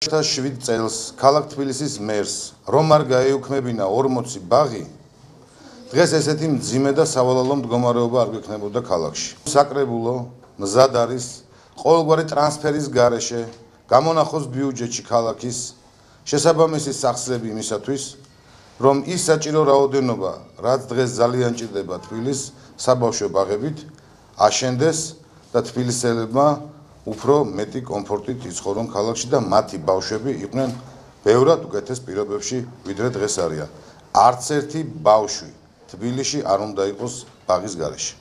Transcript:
2007 წელს ქალაქ თბილისის მერს რომ არ გაეუქმებინა 40 ბაღი დღეს ესეთი მძიმე და სავალალო მდგომარეობა არ გვექნებოდა ქალაქში. საკრებულო მზად არის ყოველგვარი ტრანსფერის გარეშე გამონახოს ბიუჯეტში ქალაქის შესაბამისი სახსრები იმისათვის რომ ის საჭირო რაოდენობა რაც დღეს ძალიან ჭირდება თბილის საბავშვო ბაღებით აშენდეს და თბილისელებმა უფრო მეტი კომფორტით იცხოვრონ ქალაქში და მათი ბავშვები იყვნენ ბევრად უკეთეს პირობებში ვიდრე დღეს არიან. არც ერთი ბავშვი თბილისში არ უნდა იყოს ბაღის გარეშე.